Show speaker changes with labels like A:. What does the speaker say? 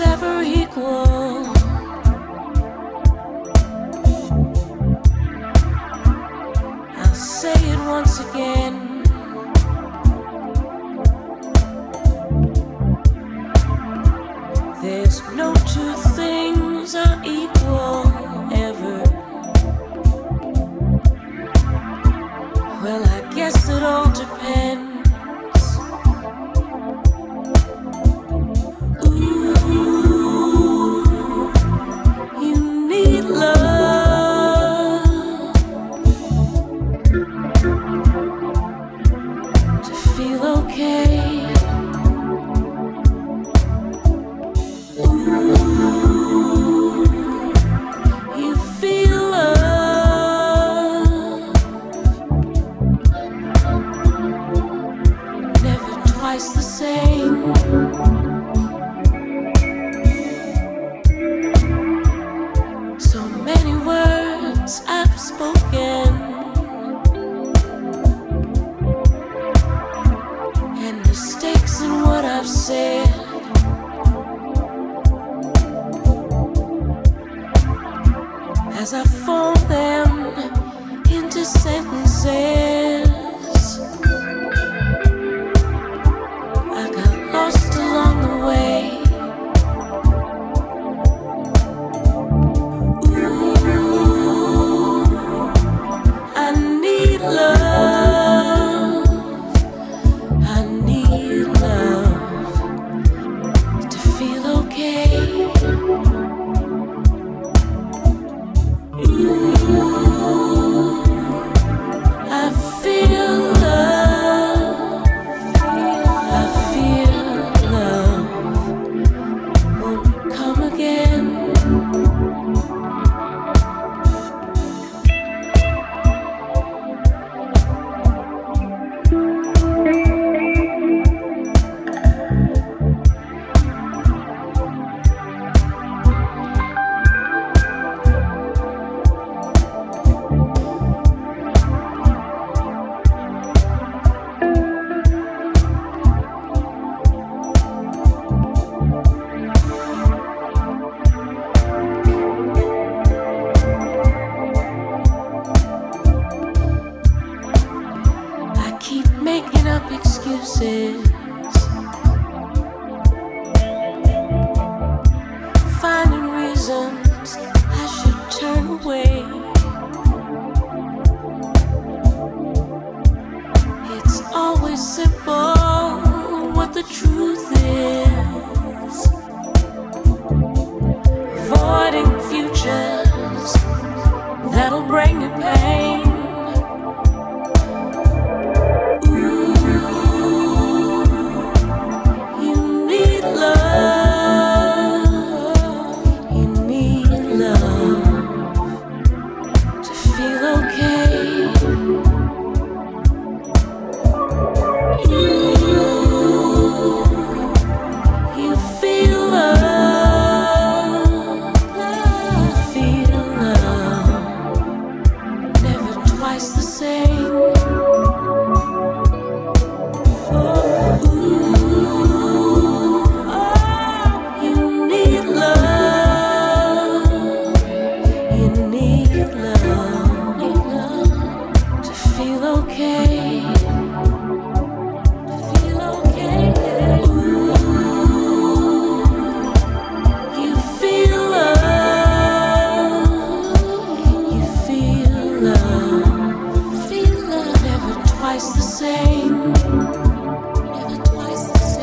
A: ever equal. I'll say it once again. There's no words I've spoken. And mistakes in what I've said. As I fold them into sentences. sin. twice the same. Never twice the same.